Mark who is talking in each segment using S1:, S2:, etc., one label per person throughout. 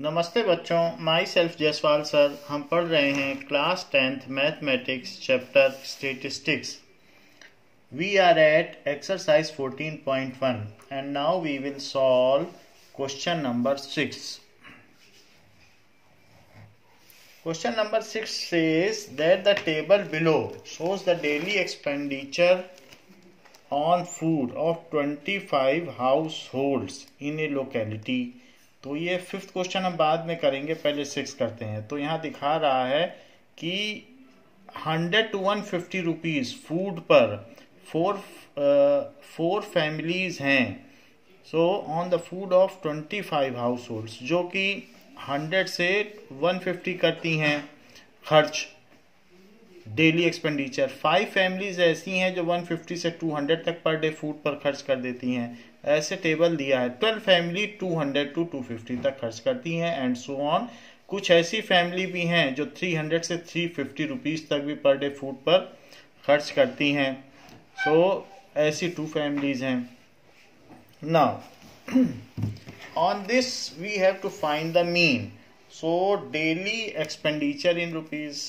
S1: नमस्ते बच्चों myself Jaiswal sir, हम पढ़ रहे हैं class tenth mathematics chapter statistics we are at exercise 14.1 and now we will solve question number six question number six says that the table below shows the daily expenditure on food of 25 households in a locality तो ये fifth question हम बाद में करेंगे, पहले six करते हैं। तो यहाँ दिखा रहा है कि hundred to one fifty rupees food पर फोर फोर फैमिलीज़ हैं। So on the food of twenty five households जो कि हंड्रेड से वन फिफ्टी करती हैं, खर्च डेली एक्सपेंडिचर फाइव फैमिलीज़ ऐसी हैं जो 150 से 200 तक पर डे फ़ूड पर खर्च कर देती हैं। ऐसे टेबल दिया है। ट्वेल्व फैमिली 200 टू 250 तक खर्च करती हैं एंड सो ऑन कुछ ऐसी फैमिली भी हैं जो 300 से थ्री फिफ्टी रुपीज़ तक भी पर डे फ़ूड पर खर्च करती हैं। सो so, ऐसी टू फैमिलीज़ हैं। Now on this we have to find the mean so daily expenditure in rupees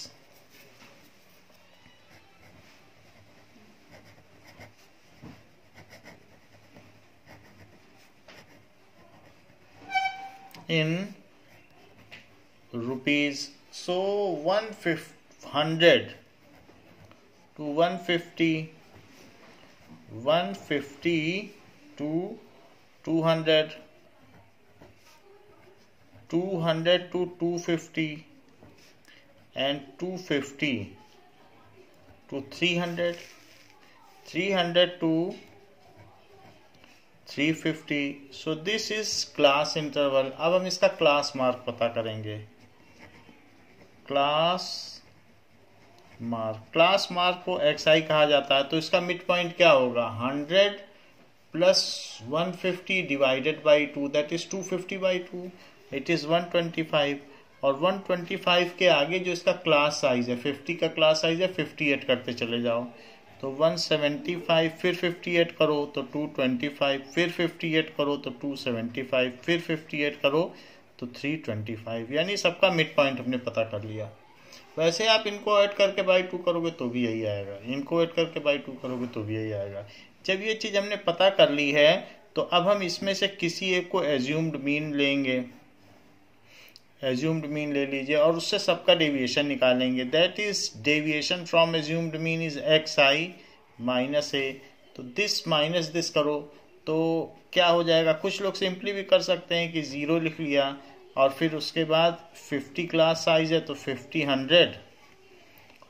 S1: in rupees so 100 to 150 150 to 200 200 to 250 and 250 to 300 300 to 350 so this is class interval अब हम इसका class mark पता करेंगे। Class mark class mark को x आई कहा जाता है तो इसका मिड पॉइंट क्या होगा? 100 plus 150 divided by two that is 250 fifty by two it is 125 और 125 के आगे जो इसका क्लास साइज़ है 50 का क्लास साइज़ है 58 करते चले जाओ। तो 175 फिर 58 करो तो 225 फिर 58 करो तो 275 फिर 58 करो तो 325 यानी सबका मिड पॉइंट हमने पता कर लिया। वैसे आप इनको ऐड करके बाई टू करोगे तो भी यही आएगा। इनको ऐड करके बाई टू करोगे तो भी यही आएगा। जब ये चीज़ हमने पता कर ली है तो अब हम इसमें से किसी एक को एज्यूम्ड मीन लेंगे। एज्यूम्ड मीन ले लीजिए, और उससे सबका डेविएशन निकालेंगे। That is deviation from assumed mean is x i minus a तो दिस माइनस दिस करो तो क्या हो जाएगा? कुछ लोग सिंपली भी कर सकते हैं कि ज़ीरो लिख लिया, और फिर उसके बाद फिफ्टी क्लास साइज़ है तो फिफ्टी हंड्रेड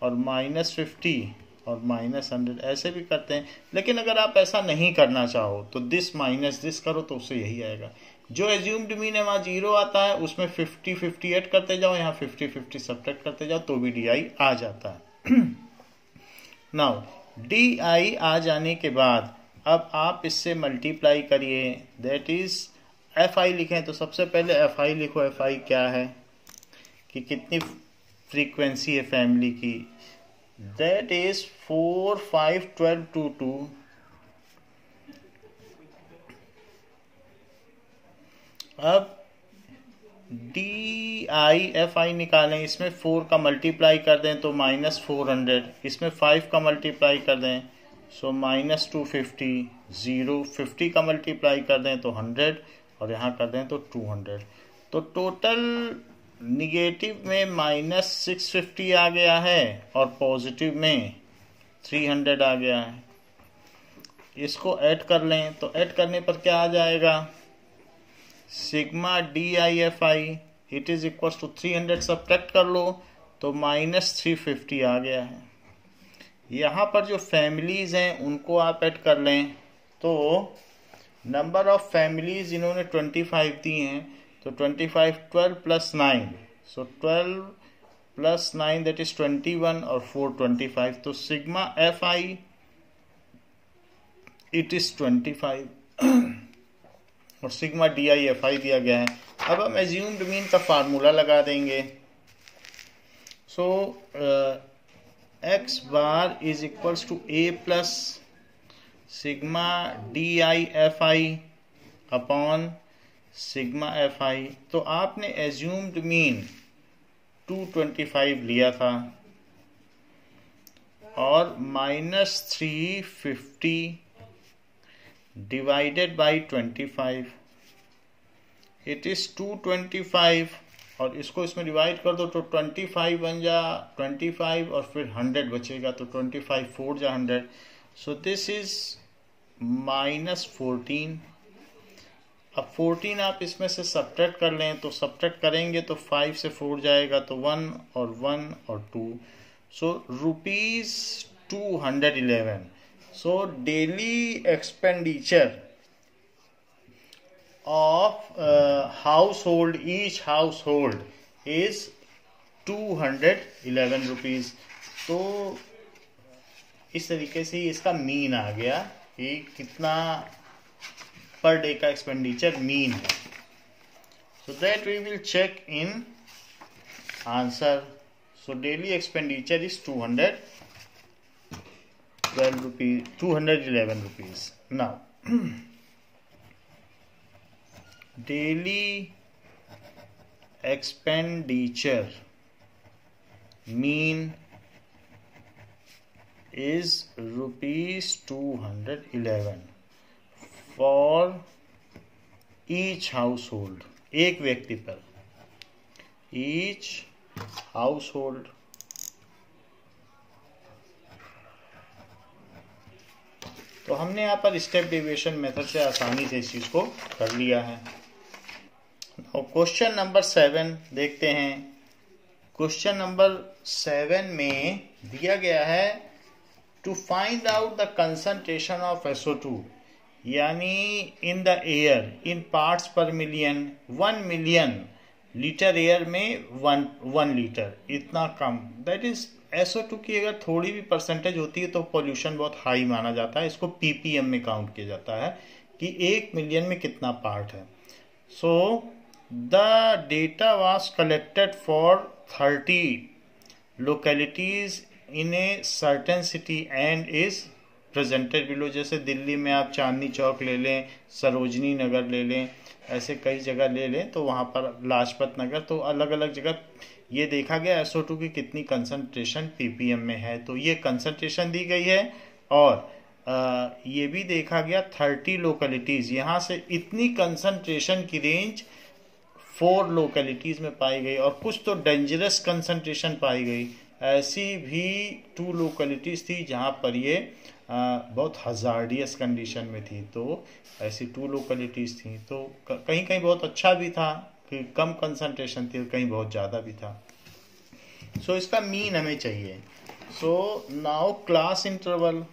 S1: और माइनस फिफ्टी और माइनस हंड्रेड ऐसे भी करते हैं। लेकिन अगर आप ऐसा नहीं करना चाहो तो दिस माइनस दिस करो तो उससे यही आएगा। जो एज्यूम्ड मीन है, वहाँ ज़ीरो आता है, उसमें फिफ्टी फिफ्टी एड करते जाओ, यहाँ फिफ्टी फिफ्टी सब्ट्रैक्ट करते जाओ तो भी डी आई आ जाता है। नाउ डी आई आ जाने के बाद, अब आप इससे मल्टीप्लाई करिए। दैट इज़ एफ़ आई लिखें तो सबसे पहले एफ़ आई लिखो एफ़ आई क्या है? कि कितनी फ्रीक्वेंसी है फैमिली की? That is four five twelve two two अब डी आई एफ़ आई निकालें, इसमें फोर का मल्टीप्लाई कर दें तो माइनस फोर हंड्रेड इसमें फाइव का मल्टीप्लाई कर दें so minus two fifty zero fifty का मल्टीप्लाई कर दें तो हंड्रेड और यहाँ कर दें तो टू हंड्रेड तो टोटल निगेटिव में माइनस सिक्स फिफ्टी आ गया है और पॉजिटिव में थ्री हंड्रेड आ गया है। इसको ऐड कर लें तो ऐड करने पर क्या आ जाएगा? Sigma d i f i it is equal to three hundred subtract कर लो तो माइनस थ्री फिफ्टी आ गया है। यहाँ पर जो फैमिलीज़ हैं, उनको आप ऐड कर लें तो नंबर ऑफ़ फैमिलीज़ इन्होंने ट्वेंटी फाइव दी हैं तो twenty five twelve plus nine so twelve plus nine that is twenty one और फोर ट्वेंटी फाइव तो sigma f i it is twenty five और sigma d i f i दिया गया है। अब हम एज्यूम्ड मीन का फार्मूला लगा देंगे। So x bar is equals to a plus sigma d i f i upon sigma f i तो आपने एज्यूम्ड मीन 225 लिया था और minus three fifty divided twenty five it is two twenty five और इसको इसमें डिवाइड कर दो तो ट्वेंटी फाइव बन जा ट्वेंटी फाइव और फिर हंड्रेड बचेगा तो ट्वेंटी फाइव फोर जा hundred so this is minus fourteen अब फोर्टीन आप इसमें से सब्ट्रैक्ट कर लें तो सब्ट्रैक्ट करेंगे तो फाइव से फोर जाएगा तो वन और वन और two so rupees two hundred eleven so daily expenditure of uh, household each household is 211 rupees तो इस तरीके से इसका मीन आ गया कि कितना पर डे का एक्सपेंडिचर मीन है। So that we will check in answer so daily expenditure is two twelve rupees two hundred eleven rupees ना daily expenditure mean is rupees two hundred eleven for each household एक व्यक्ति पर each house hold तो हमने यहाँ पर step deviation method से आसानी से इस चीज़ को कर लिया है। और क्वेश्चन नंबर सेवन देखते हैं। क्वेश्चन नंबर सेवन में दिया गया है to find out the concentration of SO two यानी in the air in parts per million one million litre air में वन वन लीटर इतना कम। दैट इज़ एसओ टू की अगर थोड़ी भी परसेंटेज होती है तो पॉल्यूशन बहुत हाई माना जाता है। इसको पीपीएम में काउंट किया जाता है कि एक मिलियन में कितना पार्ट है। So the data was collected for 30 localities in a certain city and is presented below जैसे दिल्ली में आप चांदनी चौक ले लें, सरोजनी नगर ले लें, ऐसे कई जगह ले लें तो वहाँ पर लाजपत नगर तो अलग अलग जगह ये देखा गया एसओ टू की कितनी कंसंट्रेशन पीपीएम में है तो ये कंसंट्रेशन दी गई है और आ, ये भी देखा गया थर्टी लोकेलिटीज़ यहाँ से इतनी कंसंट्रेशन की रेंज फोर लोकेलिटीज़ में पाई गई और कुछ तो डेंजरस कंसंट्रेशन पाई गई। ऐसी भी टू लोकेलिटीज़ थी जहाँ पर ये आ, बहुत हजार्डियस कंडीशन में थी। तो ऐसी टू लोकेलिटीज़ थी। तो कहीं कहीं बहुत अच्छा भी था कि कम कंसंट्रेशन थी कहीं बहुत ज़्यादा भी था। सो so, इसका मीन हमें चाहिए। So now class interval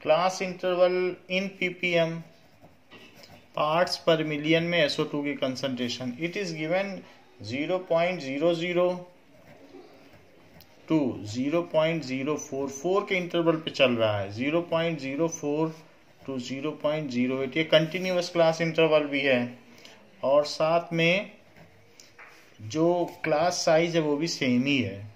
S1: class interval in PPM parts per million में SO2 की concentration it is given 0.00 to 0.044 के इंटरवल पे चल रहा है। 0.04 टू 0.08 ये कंटिन्यूस क्लास इंटरवल भी है। और साथ में जो क्लास साइज़ है, वो भी सेम ही है।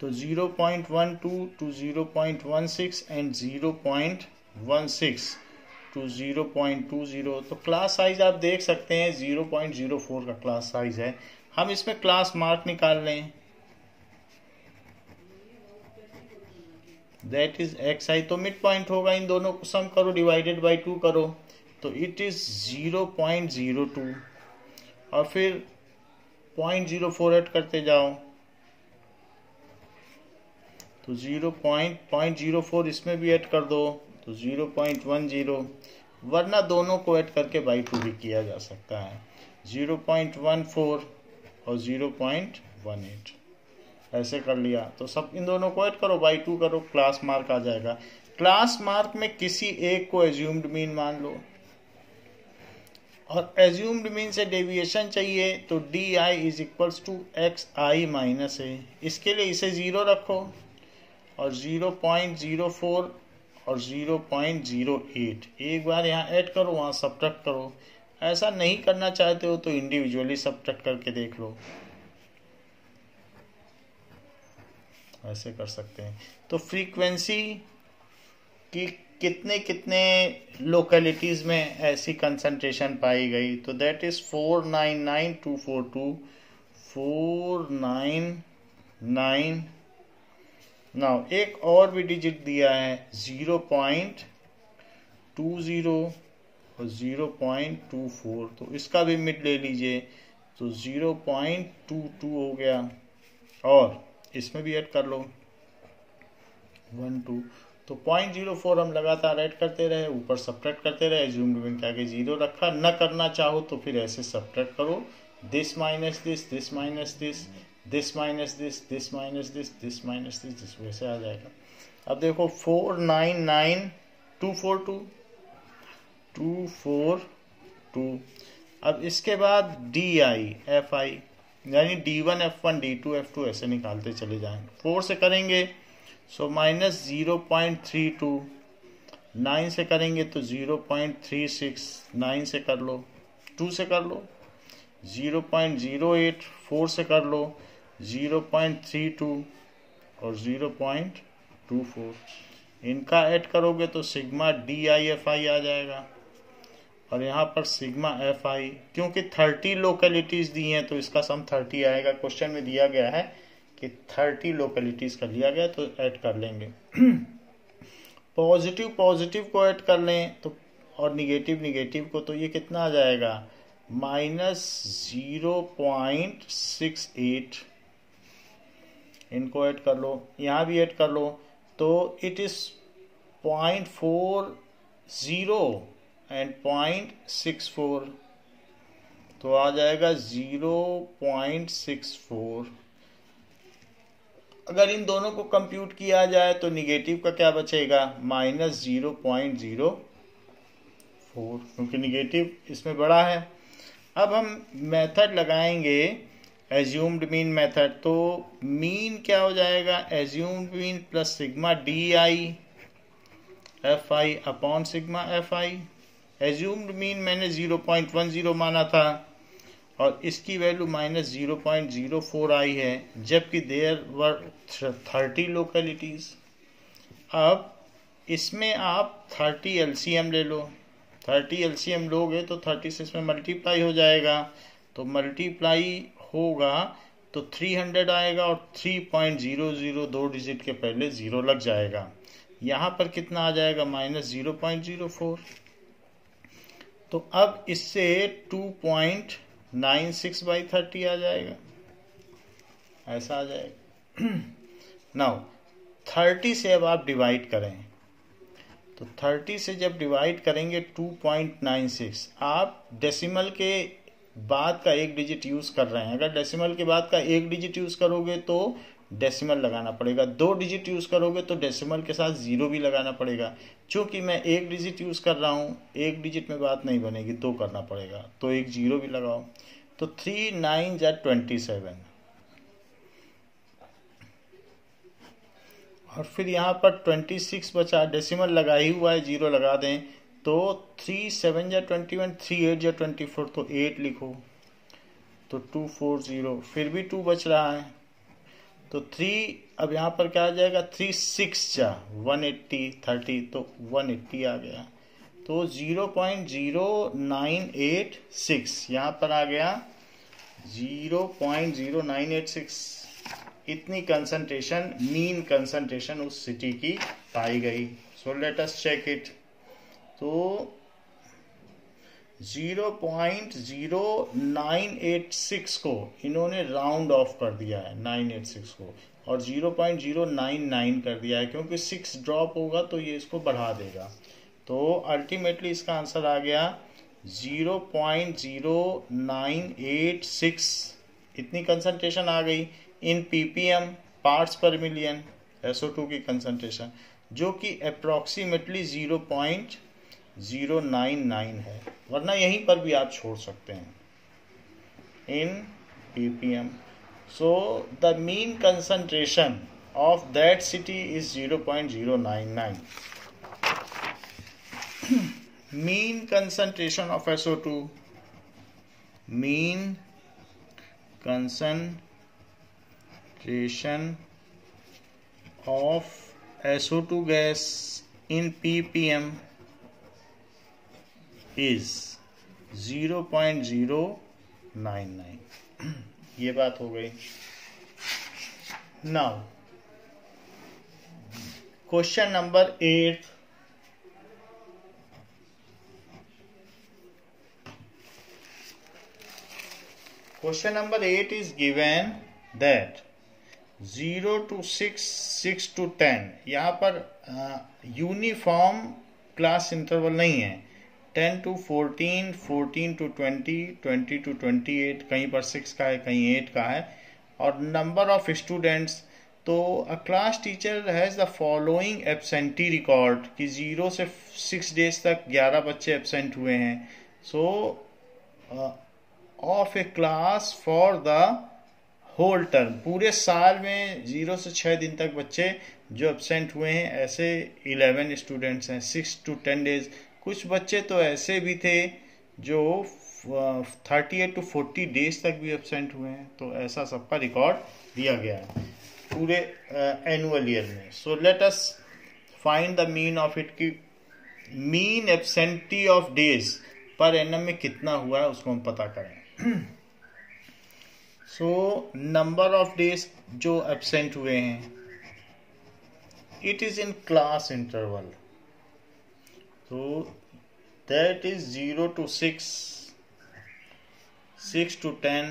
S1: तो 0.12 टू 0.16 एंड 0.16 टू 0.20 तो क्लास साइज़ आप देख सकते हैं 0.04 का क्लास साइज़ है। हम इसमें क्लास मार्क निकाल लें। दैट इज़ एक्स आई तो मिड पॉइंट होगा, इन दोनों को सम करो डिवाइडेड बाई टू करो तो it is zero point zero two और फिर पॉइंट ज़ीरो फोर एड करते जाओ। तो zero point point zero four इसमें भी ऐड कर दो तो ज़ीरो पॉइंट वन ज़ीरो वरना दोनों को ऐड करके बाई टू भी किया जा सकता है। ज़ीरो पॉइंट वन फोर और ज़ीरो पॉइंट वन एट ऐसे कर लिया। तो सब इन दोनों को ऐड करो बाई टू करो क्लास मार्क आ जाएगा। क्लास मार्क में किसी एक को एज्यूम्ड मीन मान लो। और एज्यूम्ड मीन से डेविएशन चाहिए तो d i is equals to x i minus a इसके लिए इसे ज़ीरो रखो, और ज़ीरो पॉइंट ज़ीरो फोर और ज़ीरो पॉइंट ज़ीरो एट एक बार यहाँ ऐड करो, वहाँ सब्ट्रैक्ट करो। ऐसा नहीं करना चाहते हो तो इंडिविजुअली सब्ट्रैक्ट करके देख लो। ऐसे कर सकते हैं। तो फ्रीक्वेंसी की कितने कितने लोकेलिटीज़ में ऐसी कंसंट्रेशन पाई गई? तो that is four nine nine two four two four nine nine now एक और भी डिजिट दिया है ज़ीरो पॉइंट टू ज़ीरो और ज़ीरो पॉइंट टू फोर तो इसका भी मिड ले लीजिए तो ज़ीरो पॉइंट टू टू हो गया। और इसमें भी ऐड कर लो। वन टू तो पॉइंट ज़ीरो फोर हम लगातार ऐड करते रहे, ऊपर सब्ट्रैक्ट करते रहे जूम डिविन के आगे ज़ीरो रखा। न करना चाहो तो फिर ऐसे सब्ट्रैक्ट करो। This minus this this minus this this minus this this minus this this minus this this वैसे आ जाएगा। अब देखो four nine nine two four two two four two अब इसके बाद डी आई एफ़ आई यानी d one f one d two f two ऐसे निकालते चले जाएँगे फोर से करेंगे so minus zero point three two nine से करेंगे तो zero point three six nine से कर लो टू से कर लो। Zero point zero eight four से कर लो ज़ीरो पॉइंट थ्री टू और ज़ीरो पॉइंट टू फोर इनका ऐड करोगे तो sigma d i f i आ जाएगा। और यहाँ पर सिग्मा एफ़ आई क्योंकि थर्टी लोकेलिटीज़ दी हैं तो इसका सम थर्टी आएगा। क्वेश्चन में दिया गया है कि थर्टी लोकेलिटीज का लिया गया तो ऐड कर लेंगे। पॉजिटिव पॉजिटिव को ऐड कर लें तो और निगेटिव निगेटिव को तो ये कितना आ जाएगा? Minus zero point six eight इनको ऐड कर लो, यहाँ भी ऐड कर लो तो it is point four zero and point six four तो आ जाएगा ज़ीरो पॉइंट सिक्स फोर अगर इन दोनों को कंप्यूट किया जाए तो निगेटिव का क्या बचेगा? Minus zero point zero four क्योंकि निगेटिव इसमें बड़ा है। अब हम मेथड लगाएँगे एज्यूम्ड मीन मेथड तो मीन क्या हो जाएगा? Assumed mean plus sigma d i f i upon sigma f i assumed mean मैंने ज़ीरो पॉइंट वन ज़ीरो माना था, और इसकी value minus zero point zero four आई है, जबकि देयर वर थर्टी लोकेलिटीज अब इसमें आप थर्टी एलसीएम ले लो। थर्टी एल सी एम लोगे तो थर्टी से इसमें मल्टीप्लाई हो जाएगा। तो मल्टीप्लाई होगा तो थ्री हंड्रेड आएगा और थ्री पॉइंट ज़ीरो ज़ीरो दो डिजिट के पहले ज़ीरो लग जाएगा। यहाँ पर कितना आ जाएगा? Minus zero point zero four तो अब इससे two point nine six by thirty आ जाएगा। ऐसा आ जाएगा। नाउ थर्टी से अब आप डिवाइड करें। तो थर्टी से जब डिवाइड करेंगे टू पॉइंट नाइन सिक्स आप डेसिमल के बाद का एक डिजिट यूज़ कर रहे हैं। अगर डेसिमल के बाद का एक डिजिट यूज़ करोगे तो डेसिमल लगाना पड़ेगा। दो डिजिट यूज़ करोगे तो डेसिमल के साथ ज़ीरो भी लगाना पड़ेगा। चूँकि मैं एक डिजिट यूज़ कर रहा हूँ, एक डिजिट में बात नहीं बनेगी, दो करना पड़ेगा। तो एक ज़ीरो भी लगाओ। तो थ्री नाइन या ट्वेंटी सेवन और फिर यहाँ पर ट्वेंटी सिक्स बचा डेसिमल लगा ही हुआ है ज़ीरो लगा दें। तो थ्री सेवन या ट्वेंटी वन थ्री एट या ट्वेंटी फोर तो एट लिखो। तो टू फोर ज़ीरो फिर भी टू बच रहा है। तो थ्री अब यहाँ पर क्या आ जाएगा? थ्री सिक्स जा। वन एट्टी थर्टी तो वन एट्टी आ गया। तो zero point zero nine eight six यहाँ पर आ गया। Zero point zero nine eight six इतनी कंसंट्रेशन मीन कंसंट्रेशन उस सिटी की पाई गई। So let us check it तो zero point zero nine eight six को इन्होंने राउंड ऑफ़ कर दिया है नाइन एट सिक्स को। और zero point zero nine nine कर दिया है, क्योंकि सिक्स ड्रॉप होगा तो ये इसको बढ़ा देगा। तो अल्टीमेटली इसका आंसर आ गया zero point zero nine eight six इतनी कंसंट्रेशन आ गई in PPM parts per million SO two की कंसंट्रेशन जो कि approximately zero point zero nine nine है। वरना यहीं पर भी आप छोड़ सकते हैं। In P P M so the mean concentration of that city is zero point zero nine nine mean concentration of SO two mean concentration of SO two gas in P P M is 0.099 ये बात हो गई। Now question number eight question number eight is given that zero to six six to ten यहाँ पर uniform class interval नहीं है। 10 to 14, 14 to 20, 20 to 28 कहीं पर सिक्स का है कहीं एट का है। और नंबर ऑफ़ स्टूडेंट्स तो a class teacher has the following absentee record कि ज़ीरो से सिक्स डेज़ तक 11 बच्चे एबसेंट हुए हैं। So of a class for the whole term पूरे साल में ज़ीरो से छः दिन तक बच्चे जो एबसेंट हुए हैं ऐसे इलेवन स्टूडेंट्स हैं सिक्स टू टेन डेज़ कुछ बच्चे तो ऐसे भी थे जो thirty eight to forty days तक भी एबसेंट हुए हैं तो ऐसा सबका रिकॉर्ड दिया गया है, पूरे एनुअल ईयर में। So let us find the mean of it की mean absentee of days per annum में कितना हुआ है उसको हम पता करें। सो नंबर ऑफ़ डेज़ जो एबसेंट हुए हैं it is in class interval तो that is zero to six six to ten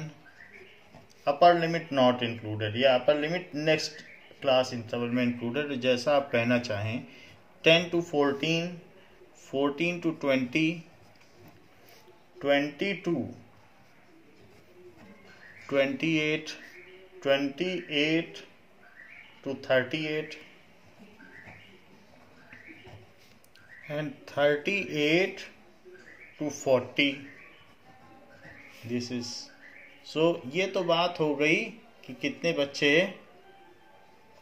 S1: upper limit not included या upper limit next class interval में इंक्लूडेड जैसा आप कहना चाहें ten to fourteen fourteen to twenty twenty to 28 28 to 38 and 38 to 40 this is so ये तो बात हो गई कि कितने बच्चे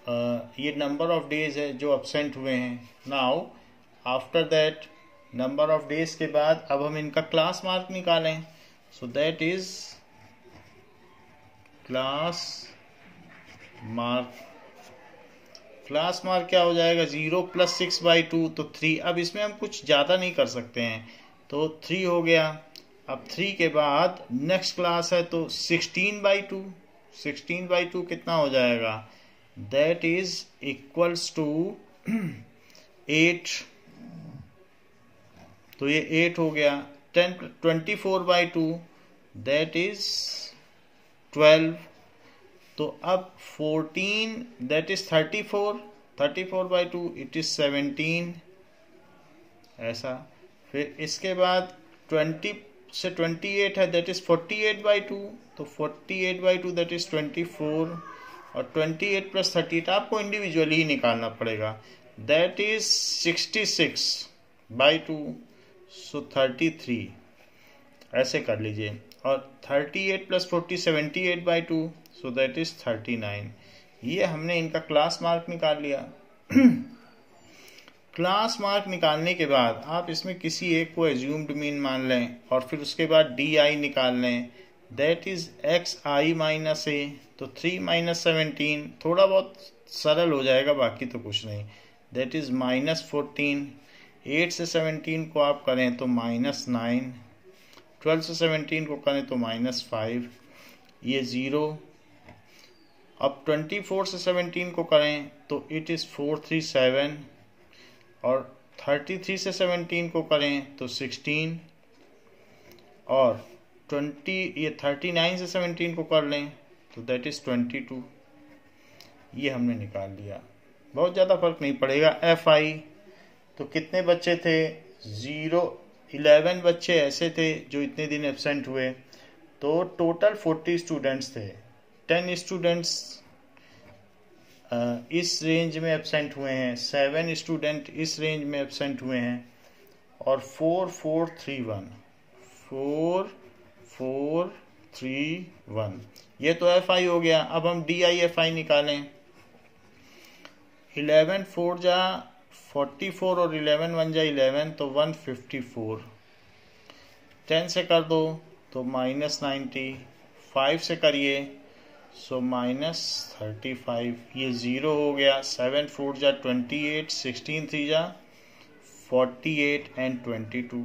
S1: आ, ये नंबर ऑफ़ डेज़ है जो अपसेंट हुए हैं। Now after that number of days के बाद अब हम इनका क्लास मार्क निकालें। So that is class mark class mark क्या हो जाएगा? Zero plus six by two तो थ्री अब इसमें हम कुछ ज़्यादा नहीं कर सकते हैं। तो थ्री हो गया। अब थ्री के बाद नेक्स्ट क्लास है तो sixteen by two sixteen by two कितना हो जाएगा? That is equals to eight तो ये एट हो गया। Ten twenty four by two that is twelve तो अब fourteen that is thirty four thirty four by two it is seventeen ऐसा। फिर इसके बाद ट्वेंटी से ट्वेंटी एट है that is forty eight by two तो forty eight by two that is twenty four और twenty eight plus thirty eight आपको individually ही निकालना पड़ेगा। That is sixty six by two so thirty three ऐसे कर लीजिए। और 38 plus forty seventy eight by two so that is 39 ये हमने इनका क्लास मार्क निकाल लिया। क्लास मार्क निकालने के बाद आप इसमें किसी एक को एज्यूम्ड मीन मान लें और फिर उसके बाद डी आई निकाल लें। That is X I minus A तो थ्री माइनस सेवनटीन थोड़ा बहुत सरल हो जाएगा, बाकी तो कुछ नहीं। That is minus fourteen eight से सेवनटीन को आप करें तो माइनस नाइन ट्वेल्व से सेवनटीन को करें तो माइनस फाइव ये ज़ीरो अब ट्वेंटी फोर से सेवनटीन को करें तो it is four three seven और थर्टी थ्री से सेवनटीन को करें तो सिक्सटीन और ट्वेंटी ये थर्टी नाइन से सेवनटीन को कर लें तो दैट इज़ ट्वेंटी टू ये हमने निकाल लिया। बहुत ज़्यादा फ़र्क नहीं पड़ेगा। एफ़ आई तो कितने बच्चे थे? ज़ीरो इलेवन बच्चे ऐसे थे जो इतने दिन एबसेंट हुए। तो टोटल फोर्टी स्टूडेंट्स थे। टेन स्टूडेंट्स इस रेंज में एबसेंट हुए हैं, सेवन स्टूडेंट इस रेंज में एबसेंट हुए हैं, और four four, three, one, four four, three, one. ये तो एफ़ आई हो गया, अब हम डी आई एफ़ आई निकालें। इलेवन, फोर जा, फोर्टी फोर और इलेवन, वन जा इलेवन तो वन फिफ्टी फोर। टेन से कर दो तो माइनस नाइन्टी। फाइव से करिए सो माइनस थर्टी फाइव ये ज़ीरो हो गया. सेवन फोर जा ट्वेंटी एट सिक्सटीन थ्री जा forty eight and twenty two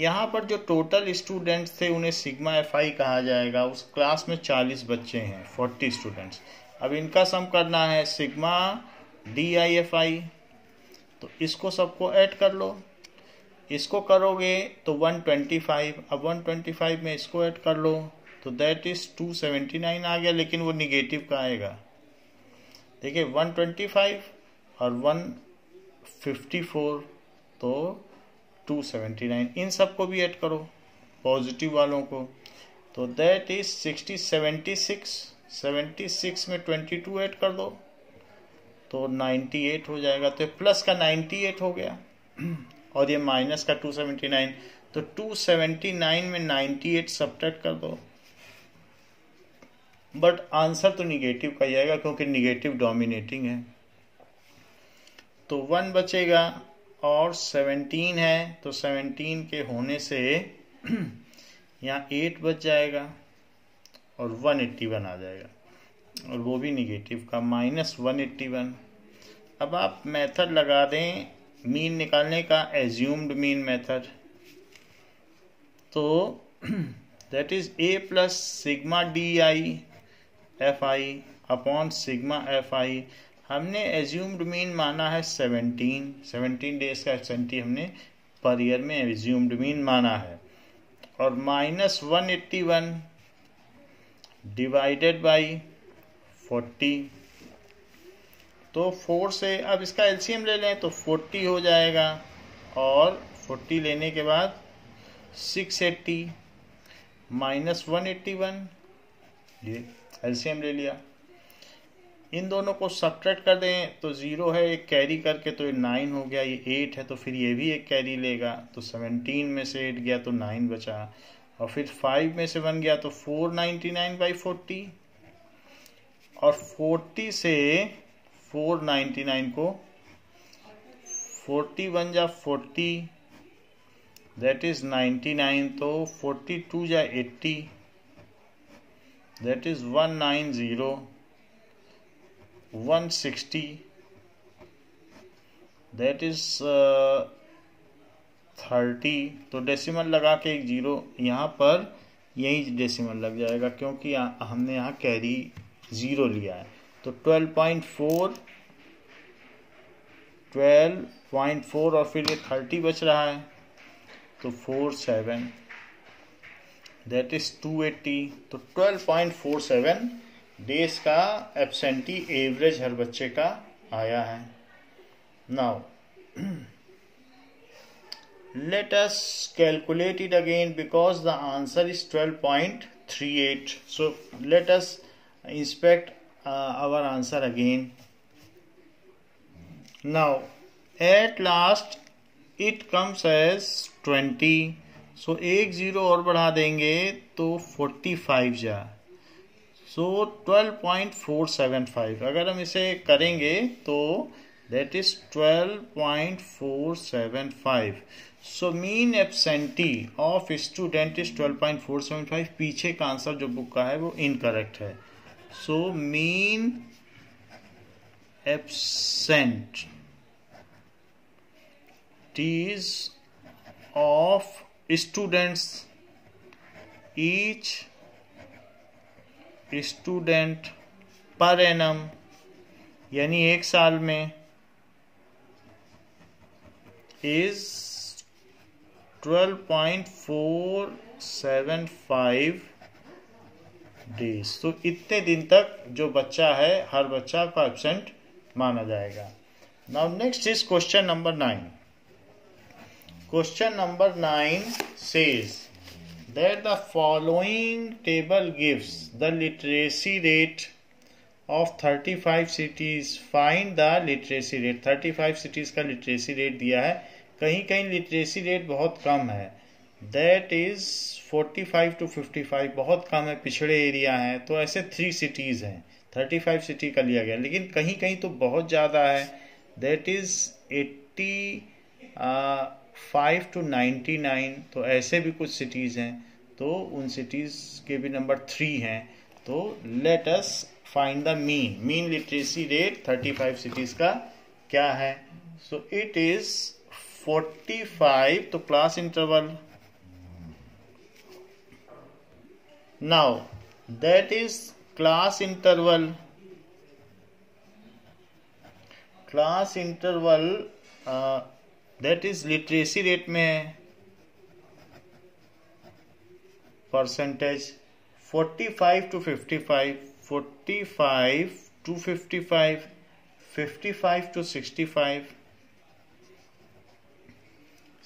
S1: यहाँ पर जो टोटल स्टूडेंट्स थे, उन्हें सिग्मा एफ़ आई कहा जाएगा. उस क्लास में चालीस बच्चे हैं फोर्टी स्टूडेंट्स अब इनका सम करना है sigma D I F I तो इसको सबको ऐड कर लो. इसको करोगे तो 125 अब 125 में इसको ऐड कर लो. तो दैट इज़ 279 आ गया, लेकिन वो निगेटिव का आएगा? देखिए 125 और 154 तो 279 इन सबको भी ऐड करो पॉजिटिव वालों को। तो दैट इज़ 60 76 76 में 22 ऐड कर दो तो 98 हो जाएगा। तो प्लस का 98 हो गया। और ये माइनस का 279 तो 279 में 98 सब्ट्रैक्ट कर दो। बट आंसर तो निगेटिव का ही आएगा क्योंकि निगेटिव डोमिनेटिंग है। तो वन बचेगा और 17 है तो 17 के होने से यहाँ एट बच जाएगा और 181 आ जाएगा। और वो भी निगेटिव का माइनस वन एट्टी वन अब आप मेथड लगा दें मीन निकालने का एज्यूम्ड मीन मेथड तो that is A plus sigma D I F I upon sigma F I हमने एज्यूम्ड मीन माना है सेवनटीन सेवनटीन डेज़ का एबसेंटी हमने पर ईयर में एज्यूम्ड मीन माना है। और minus one eighty one divided by forty तो फोर से अब इसका एलसीएम ले लें तो फोर्टी हो जाएगा। और फोर्टी लेने के बाद six eighty minus one eighty one ये एलसीएम ले लिया। इन दोनों को सब्ट्रैक्ट कर दें तो ज़ीरो है, एक कैरी करके तो ये नाइन हो गया, ये एट है तो फिर ये भी एक कैरी लेगा तो सेवनटीन में से एट गया तो नाइन बचा। और फिर फाइव में से वन गया तो four ninety nine by forty और फोर्टी से फोर नाइन्टी नाइन को फोर्टी वन जा forty that is ninety nine तो फोर्टी टू जा eighty nine zero one sixty that is thirty तो डेसिमल लगा के एक ज़ीरो यहाँ पर यही डेसिमल लग जाएगा क्योंकि हमने यहाँ कैरी ज़ीरो लिया है। तो twelve point four twelve point four और फिर ये थर्टी बच रहा है। तो फोर सेवन दैट इज़ 280 तो 12.47 डेज़ का एबसेंटी एवरेज हर बच्चे का आया है। Now let us calculate it again because the answer is 12.38 point three eight so let us inspect our answer again now at last it comes as twenty so, एक zero और बढ़ा देंगे तो 45 जा। So twelve point four seven five अगर हम इसे करेंगे तो that is twelve point four seven five so mean absentee of student is twelve point four seven five पीछे का आंसर जो बुक का है वो इनकरेक्ट है। So mean absentees of students each student per annum यानी एक साल में is twelve point four seven five days तो इतने दिन तक जो बच्चा है, हर बच्चा का एबसेंट माना जाएगा। Now next is question number nine question number nine says that the following table gives the literacy rate of thirty five cities find the literacy rate thirty five cities का लिटरेसी रेट दिया है। कहीं कहीं literacy rate बहुत कम है। That is forty five to fifty five बहुत कम है। पिछड़े एरिया हैं। तो ऐसे थ्री सिटीज़ हैं। थर्टी फाइव सिटी का लिया गया। लेकिन कहीं कहीं तो बहुत ज़्यादा है। That is eighty five to ninety nine तो ऐसे भी कुछ सिटीज़ हैं तो उन सिटीज़ के भी नंबर थ्री हैं तो let us find the mean mean literacy rate 35 cities का क्या है? सो इट इज़ 45 तो class interval now that is class interval class interval that is literacy rate में है percentage 45 to 55 45 to 55 55 to 65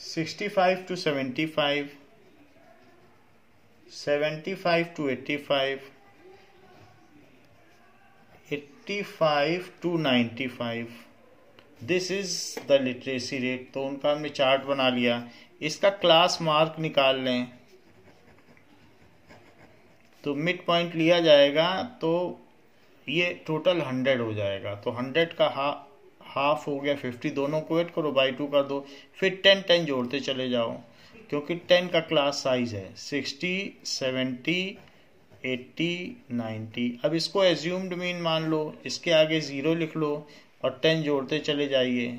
S1: 65 to 75 75 to 85 85 to 95 this is the literacy rate तो उनका हमने chart बना लिया। इसका क्लास मार्क निकाल लें। तो मिड पॉइंट लिया जाएगा तो ये टोटल हंड्रेड हो जाएगा। तो हंड्रेड का हा हाफ़ हो गया फिफ्टी दोनों को एड करो बाई टू कर दो। फिर टेन टेन जोड़ते चले जाओ। क्योंकि टेन का क्लास साइज़ है। सिक्सटी सेवेंटी एट्टी नाइन्टी अब इसको एज्यूम्ड मीन मान लो। इसके आगे ज़ीरो लिख लो। और टेन जोड़ते चले जाइए।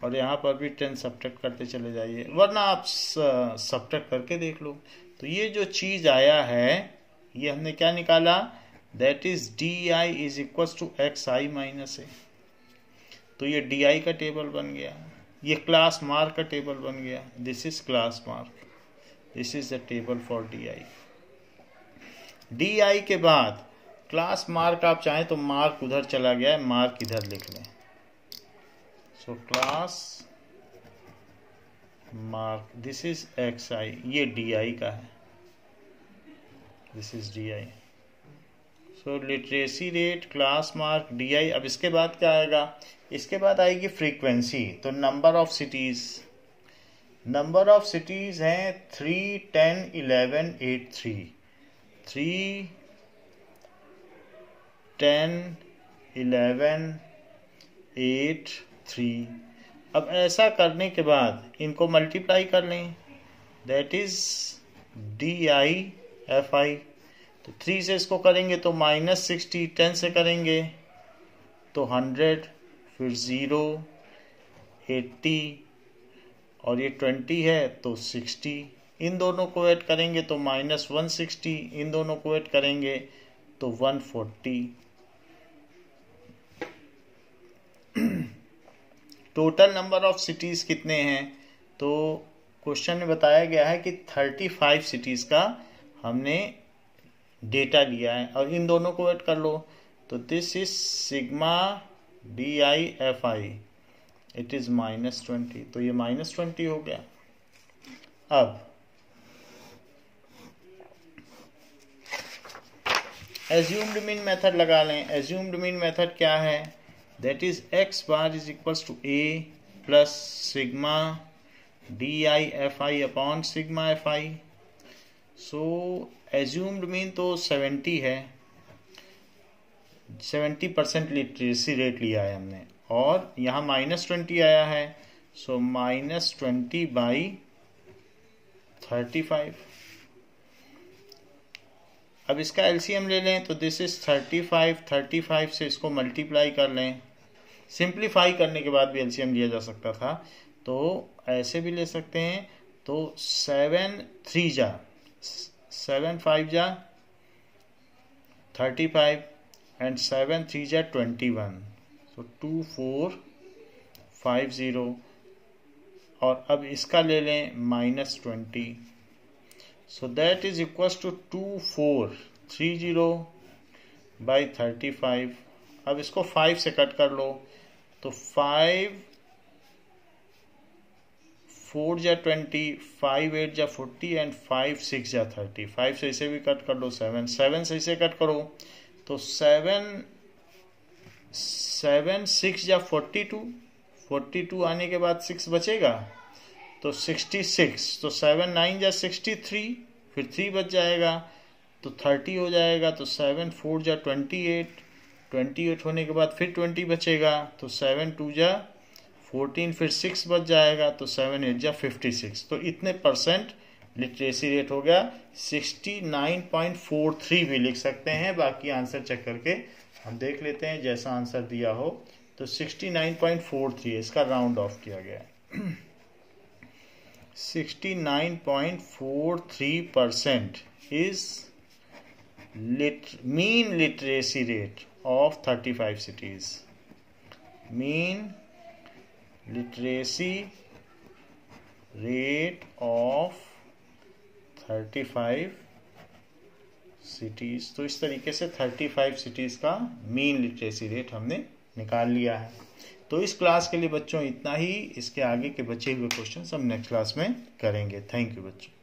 S1: और यहाँ पर भी टेन सब्ट्रैक्ट करते चले जाइए। वरना आप सब्ट्रैक्ट करके देख लो। तो ये जो चीज़ आया है, ये हमने क्या निकाला? That is D I is equal to X I minus A तो ये डी आई का टेबल बन गया। ये क्लास मार्क का टेबल बन गया। This is class mark this is the table for D I D I के बाद क्लास मार्क आप चाहें तो मार्क उधर चला गया है, मार्क इधर लिख लें। So class mark this is X I ये डी आई का है। This is D I so literacy rate class mark D I अब इसके बाद क्या आएगा? इसके बाद आएगी फ्रीक्वेंसी तो number of cities number of cities हैं three ten eleven eight three three ten eleven eight three अब ऐसा करने के बाद इनको मल्टीप्लाई कर लें। That is D I F I तो थ्री से इसको करेंगे तो माइनस सिक्सटी टेन से करेंगे तो हंड्रेड फिर ज़ीरो एट्टी और ये ट्वेंटी है तो सिक्सटी इन दोनों को ऐड करेंगे तो माइनस वन सिक्सटी इन दोनों को ऐड करेंगे तो one forty total number of cities कितने हैं? तो क्वेश्चन में बताया गया है कि 35 सिटीज़ का हमने डेटा लिया है। और इन दोनों को ऐड कर लो। तो this is sigma D I F I it is minus twenty तो ये माइनस ट्वेंटी हो गया। अब एज्यूम्ड मीन मेथड लगा लें। एज्यूम्ड मीन मेथड क्या है? That is x bar is equals to a plus sigma fi upon sigma fi so, assumed mean तो 70 है. 70 परसेंट लिटरेसी रेट लिया है हमने. और यहाँ माइनस ट्वेंटी आया है. So minus twenty by thirty five अब इसका एलसीएम ले लें तो this is thirty five thirty five से इसको मल्टीप्लाई कर लें. सिंप्लीफाई करने के बाद भी एलसीएम लिया जा सकता था। तो ऐसे भी ले सकते हैं। तो सेवन थ्री जा, सेवन फाइव जा, thirty five, and seven three जा twenty one. So two four five zero और अब इसका ले लें minus twenty. So that is equal to two four three zero by thirty five अब इसको फाइव से कट कर लो। तो फाइव फोर जा ट्वेंटी फाइव एट जा फोर्टी एंड फाइव सिक्स जा थर्टी फाइव से इसे भी कट कर लो सेवन सेवन से इसे कट करो तो सेवन सेवन सिक्स या फोर्टी टू फोर्टी टू आने के बाद सिक्स बचेगा तो सिक्सटी सिक्स तो सेवन नाइन या सिक्सटी थ्री फिर थ्री बच जाएगा तो थर्टी हो जाएगा तो सेवन फोर जा ट्वेंटी एट ट्वेंटी एट होने के बाद फिर ट्वेंटी बचेगा तो सेवन टू जा फोर्टीन, फिर सिक्स बच जाएगा तो सेवन एट जा फिफ्टी सिक्स। तो इतने परसेंट लिटरेसी रेट हो गया। 69.43 भी लिख सकते हैं। बाकी आंसर चेक करके हम देख लेते हैं, जैसा आंसर दिया हो। तो 69.43 इसका राउंड ऑफ़ किया गया। है 69.43 percent is lit mean literacy rate of 35 cities. Mean literacy rate of 35 cities तो इस तरीके से 35 सिटीज़ का मीन लिटरेसी रेट हमने निकाल लिया है। तो इस क्लास के लिए बच्चों इतना ही। इसके आगे के बचे हुए क्वेश्चन हम नेक्स्ट क्लास में करेंगे। थैंक यू बच्चों।